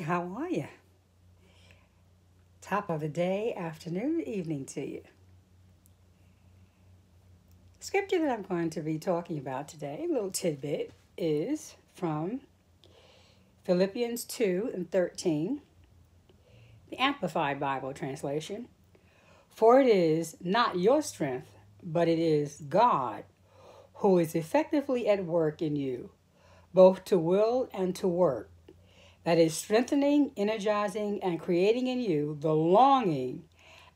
How are you? Top of the day, afternoon, evening to you. Scripture that I'm going to be talking about today, a little tidbit, is from Philippians 2 and 13, the Amplified Bible translation. For it is not your strength, but it is God who is effectively at work in you, both to will and to work that is strengthening, energizing, and creating in you the longing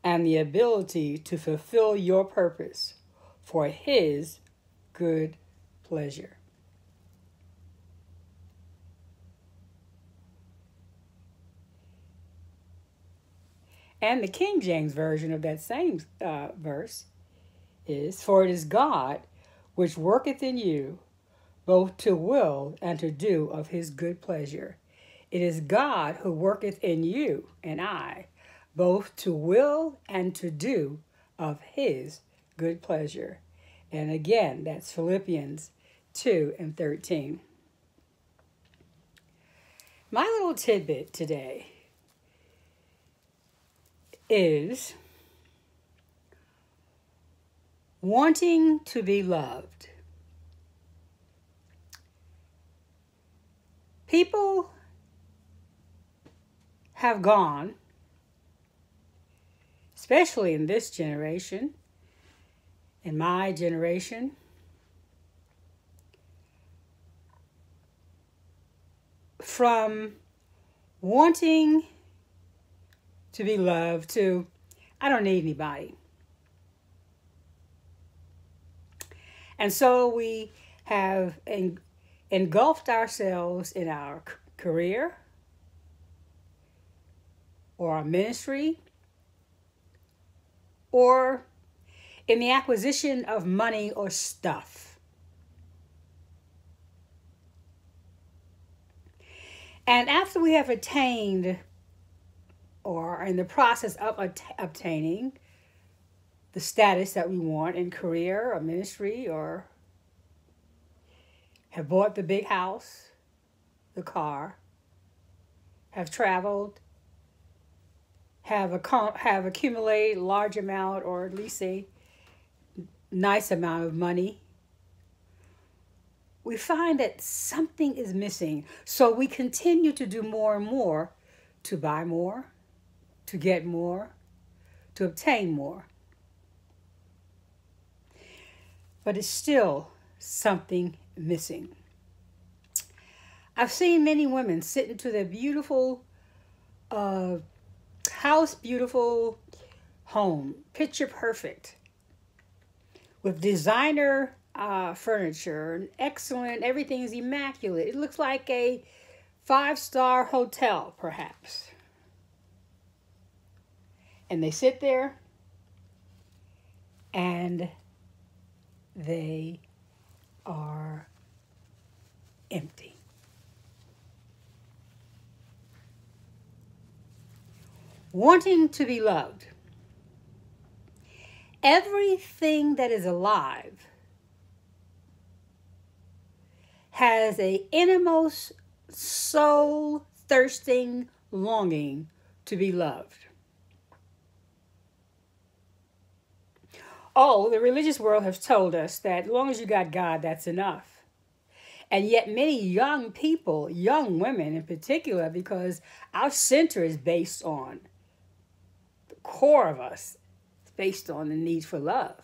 and the ability to fulfill your purpose for His good pleasure. And the King James Version of that same uh, verse is For it is God which worketh in you both to will and to do of his good pleasure. It is God who worketh in you and I, both to will and to do of his good pleasure. And again, that's Philippians 2 and 13. My little tidbit today is wanting to be loved. People have gone, especially in this generation, in my generation, from wanting to be loved to I don't need anybody. And so we have engulfed ourselves in our career, or our ministry or in the acquisition of money or stuff. And after we have attained or are in the process of obtaining the status that we want in career or ministry or have bought the big house, the car, have traveled, have a have accumulated large amount or at least a nice amount of money we find that something is missing. So we continue to do more and more to buy more to get more to obtain more. But it's still something missing. I've seen many women sit into their beautiful uh, house beautiful home, picture perfect, with designer uh, furniture and excellent, everything is immaculate. It looks like a five star hotel, perhaps. And they sit there and they are empty. Wanting to be loved. Everything that is alive has a innermost soul thirsting longing to be loved. Oh, the religious world has told us that as long as you got God, that's enough. And yet, many young people, young women in particular, because our center is based on core of us based on the need for love.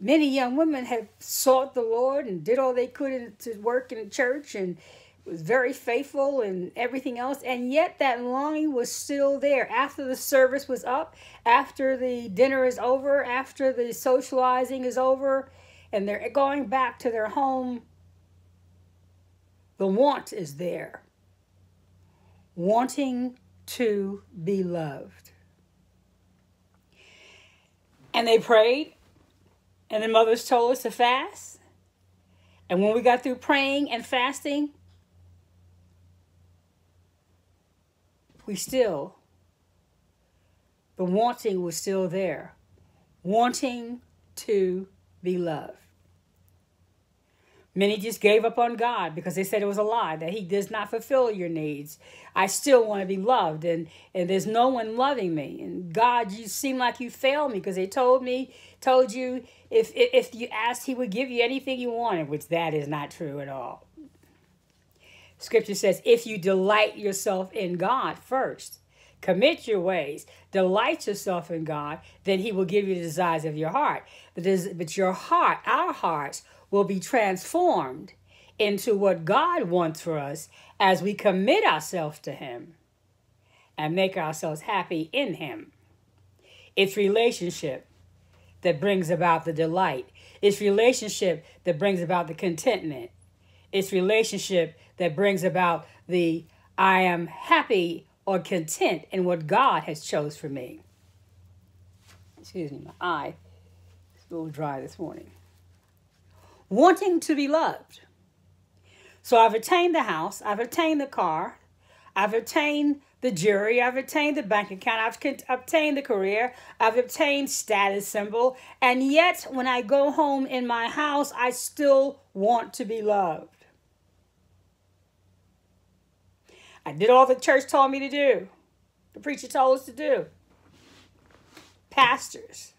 Many young women have sought the Lord and did all they could to work in the church and was very faithful and everything else, and yet that longing was still there after the service was up, after the dinner is over, after the socializing is over, and they're going back to their home. The want is there wanting to be loved. And they prayed, and the mothers told us to fast. And when we got through praying and fasting, we still, the wanting was still there, wanting to be loved. Many just gave up on God because they said it was a lie, that He does not fulfill your needs. I still want to be loved, and, and there's no one loving me. And God, you seem like you failed me because they told me, told you if, if you asked, He would give you anything you wanted, which that is not true at all. Scripture says, if you delight yourself in God first, commit your ways, delight yourself in God, then He will give you the desires of your heart. But, this, but your heart, our hearts, will be transformed into what God wants for us as we commit ourselves to Him and make ourselves happy in Him. It's relationship that brings about the delight. It's relationship that brings about the contentment. It's relationship that brings about the I am happy or content in what God has chose for me. Excuse me, my eye is a little dry this morning wanting to be loved. So I've attained the house, I've attained the car, I've obtained the jury, I've obtained the bank account, I've obtained the career, I've obtained status symbol, and yet when I go home in my house, I still want to be loved. I did all the church told me to do. The preacher told us to do. Pastors,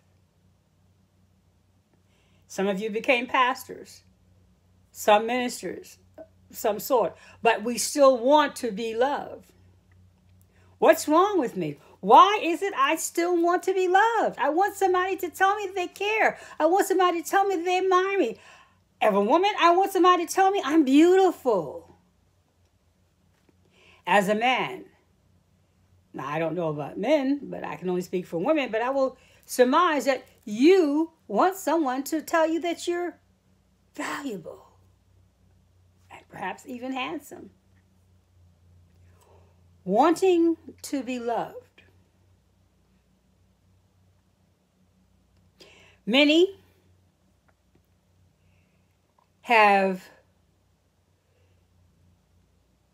some of you became pastors, some ministers, some sort, but we still want to be loved. What's wrong with me? Why is it I still want to be loved? I want somebody to tell me they care. I want somebody to tell me they admire me. As a woman, I want somebody to tell me I'm beautiful. As a man, now I don't know about men, but I can only speak for women, but I will surmise that you want someone to tell you that you're valuable and perhaps even handsome. Wanting to be loved. Many have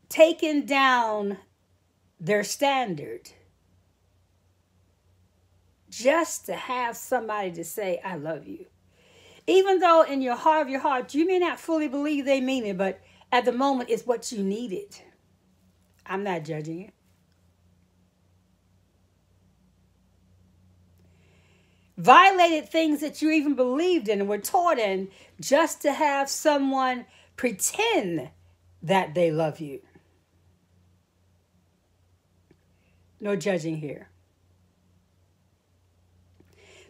taken down their standard just to have somebody to say, I love you. Even though in your heart of your heart, you may not fully believe they mean it, but at the moment, it's what you needed. I'm not judging it. Violated things that you even believed in and were taught in just to have someone pretend that they love you. No judging here.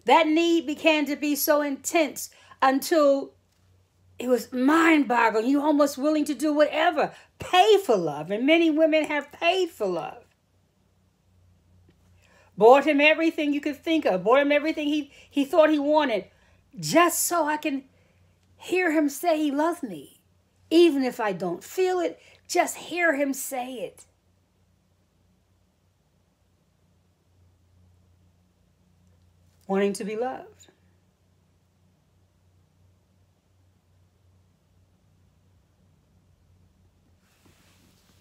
That need began to be so intense until it was mind boggling. You almost willing to do whatever, pay for love. And many women have paid for love. Bought him everything you could think of, bought him everything he, he thought he wanted, just so I can hear him say he loves me. Even if I don't feel it, just hear him say it. Wanting to be loved.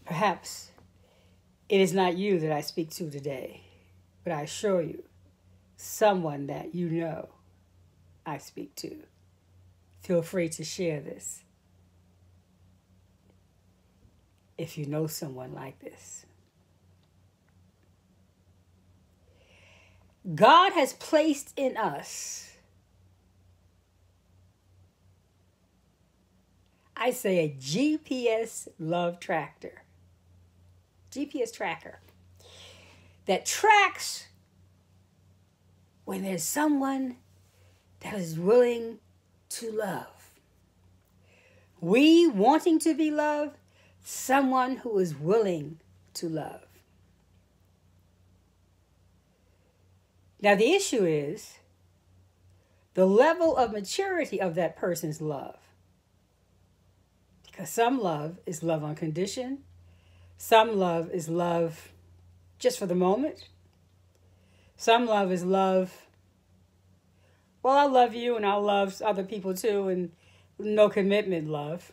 Perhaps it is not you that I speak to today, but I assure you, someone that you know I speak to. Feel free to share this if you know someone like this. God has placed in us, I say a GPS love tractor, GPS tracker that tracks when there's someone that is willing to love. We wanting to be loved, someone who is willing to love. Now, the issue is the level of maturity of that person's love. Because some love is love on condition, some love is love just for the moment, some love is love, well, I love you and I'll love other people too, and no commitment love.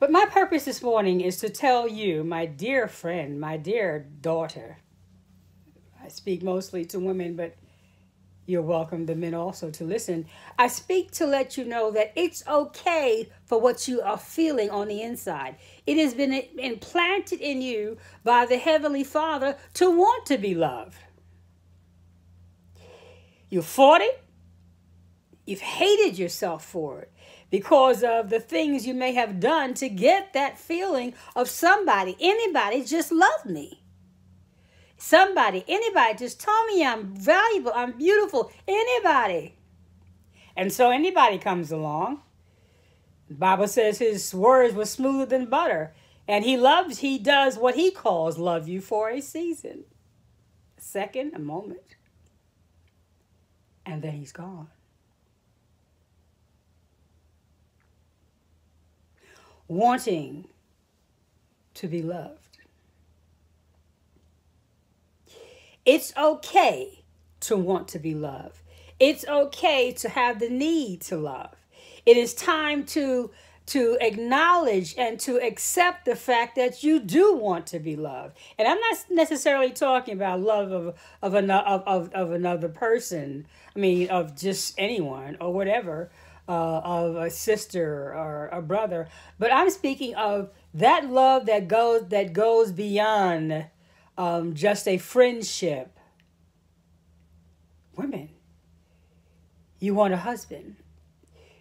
But my purpose this morning is to tell you, my dear friend, my dear daughter, I speak mostly to women, but you're welcome, the men also, to listen. I speak to let you know that it's okay for what you are feeling on the inside. It has been implanted in you by the Heavenly Father to want to be loved. You fought it, you've hated yourself for it because of the things you may have done to get that feeling of somebody, anybody just love me. Somebody, anybody, just tell me I'm valuable, I'm beautiful, anybody. And so anybody comes along. The Bible says his words were smoother than butter. And he loves, he does what he calls love you for a season. A second, a moment. And then he's gone. Wanting to be loved. It's okay to want to be loved. It's okay to have the need to love. It is time to to acknowledge and to accept the fact that you do want to be loved. And I'm not necessarily talking about love of of, an, of, of, of another person. I mean, of just anyone or whatever, uh, of a sister or a brother. But I'm speaking of that love that goes that goes beyond um, just a friendship. Women, you want a husband.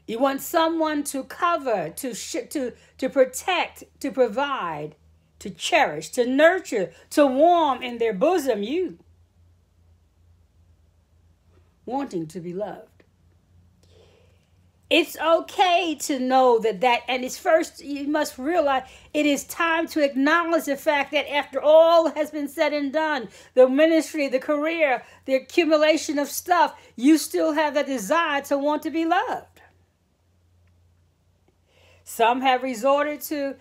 You want someone to cover, to to to protect, to provide, to cherish, to nurture, to warm in their bosom you. Wanting to be loved. It's okay to know that that, and it's first, you must realize it is time to acknowledge the fact that after all has been said and done, the ministry, the career, the accumulation of stuff, you still have the desire to want to be loved. Some have resorted to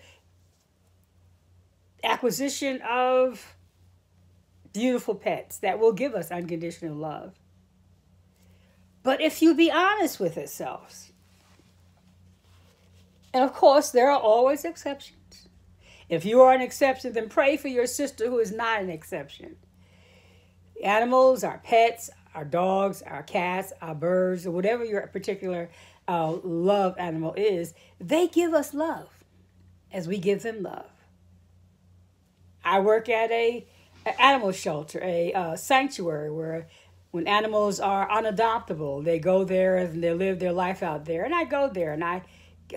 acquisition of beautiful pets that will give us unconditional love. But if you be honest with yourselves, and of course, there are always exceptions. If you are an exception, then pray for your sister who is not an exception. Animals, our pets, our dogs, our cats, our birds, or whatever your particular uh, love animal is, they give us love as we give them love. I work at a, a animal shelter, a uh, sanctuary where when animals are unadoptable, they go there and they live their life out there. And I go there and I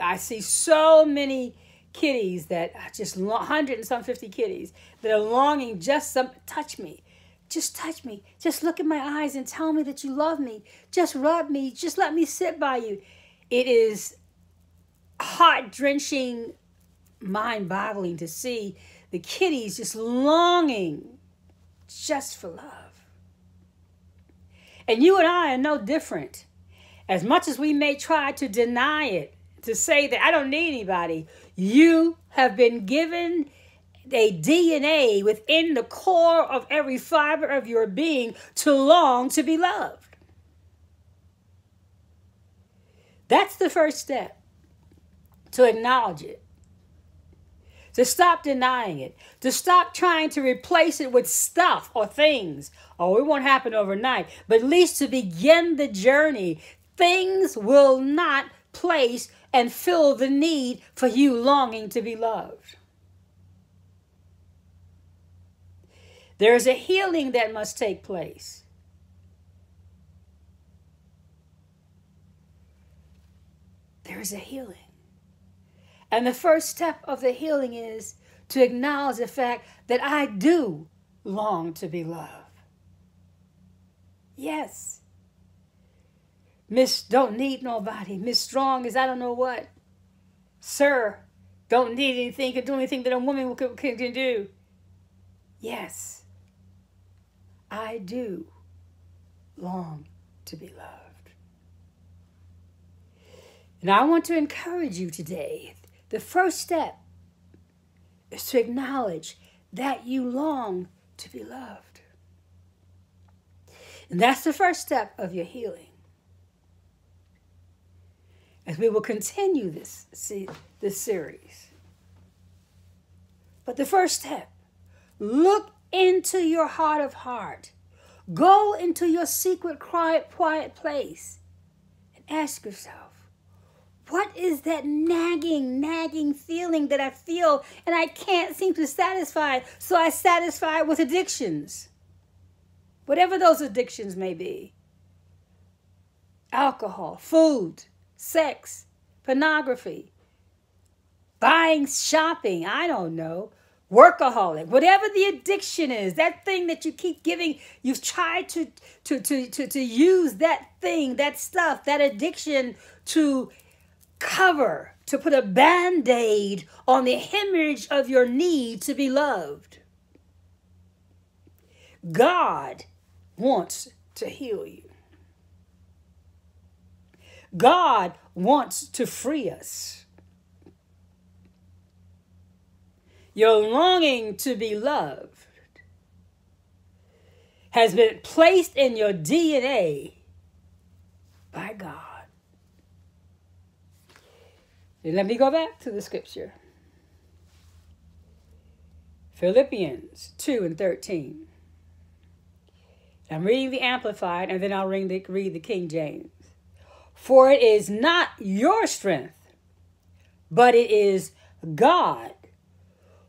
I see so many kitties that just 100 and some 50 kitties that are longing just some touch me. Just touch me. Just look in my eyes and tell me that you love me. Just rub me. Just let me sit by you. It is heart drenching mind boggling to see the kitties just longing just for love. And you and i are no different. As much as we may try to deny it to say that I don't need anybody. You have been given a DNA within the core of every fiber of your being to long to be loved. That's the first step to acknowledge it, to stop denying it, to stop trying to replace it with stuff or things. Oh, it won't happen overnight, but at least to begin the journey. Things will not place and fill the need for you longing to be loved. There is a healing that must take place. There is a healing. And the first step of the healing is to acknowledge the fact that I do long to be loved. Yes. Miss don't need nobody. Miss Strong is I don't know what. Sir, don't need anything, can do anything that a woman can, can, can do. Yes, I do long to be loved. And I want to encourage you today. The first step is to acknowledge that you long to be loved. And that's the first step of your healing as we will continue this, this series. But the first step look into your heart of heart. Go into your secret, quiet, quiet place and ask yourself, what is that nagging, nagging feeling that I feel and I can't seem to satisfy? So I satisfy it with addictions, whatever those addictions may be alcohol, food, sex, pornography, buying, shopping, I don't know, workaholic, whatever the addiction is, that thing that you keep giving, you've tried to, to, to, to, to use that thing, that stuff, that addiction to cover, to put a band aid on the hemorrhage of your need to be loved. God wants to heal you. God wants to free us. Your longing to be loved has been placed in your DNA by God. And let me go back to the scripture Philippians 2 and 13. I'm reading the Amplified, and then I'll read the, read the King James. For it is not your strength, but it is God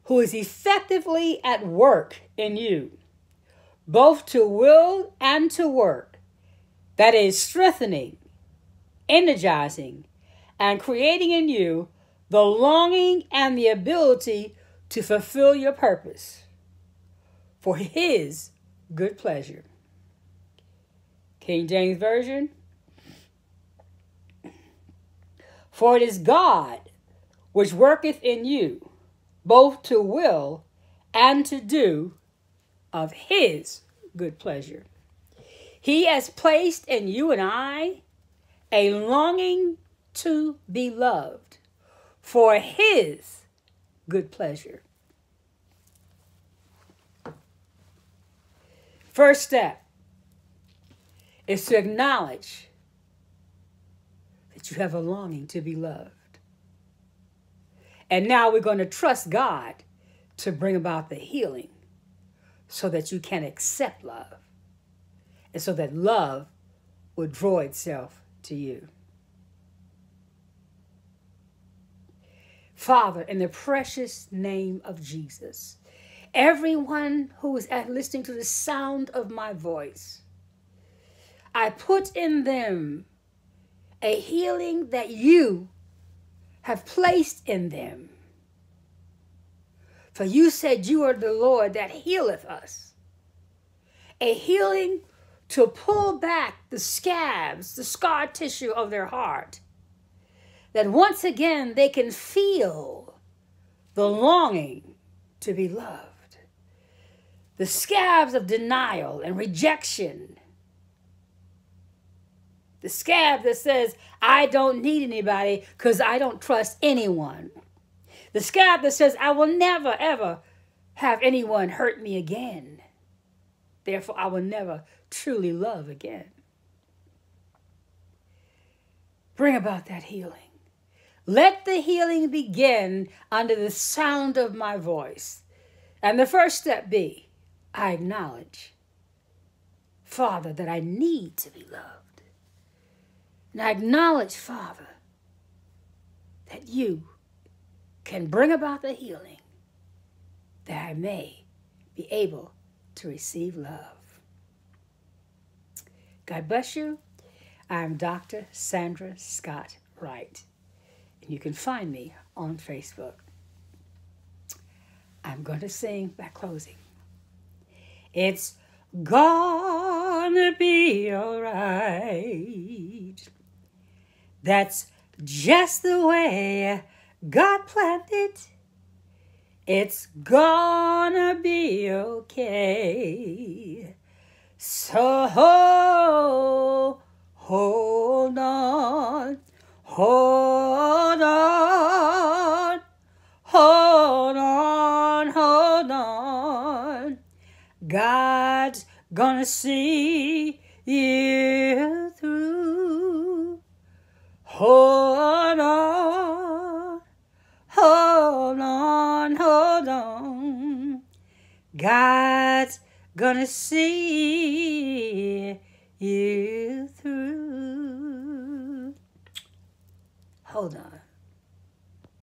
who is effectively at work in you, both to will and to work, that is strengthening, energizing, and creating in you the longing and the ability to fulfill your purpose for His good pleasure. King James Version. For it is God which worketh in you both to will and to do of his good pleasure. He has placed in you and I a longing to be loved for his good pleasure. First step is to acknowledge that you have a longing to be loved. And now we're going to trust God to bring about the healing so that you can accept love and so that love will draw itself to you. Father, in the precious name of Jesus, everyone who is listening to the sound of my voice, I put in them a healing that you have placed in them. For you said you are the Lord that healeth us. A healing to pull back the scabs, the scar tissue of their heart, that once again they can feel the longing to be loved. The scabs of denial and rejection the scab that says, I don't need anybody because I don't trust anyone. The scab that says, I will never, ever have anyone hurt me again. Therefore, I will never truly love again. Bring about that healing. Let the healing begin under the sound of my voice. And the first step be I acknowledge, Father, that I need to be loved. And I acknowledge, Father, that you can bring about the healing that I may be able to receive love. God bless you. I'm Dr. Sandra Scott Wright, and you can find me on Facebook. I'm going to sing by closing. It's gonna be alright. That's just the way God planned it. It's gonna be okay. So hold on, hold on, hold on, hold on. God's gonna see you. Hold on, hold on, hold on. God's gonna see you.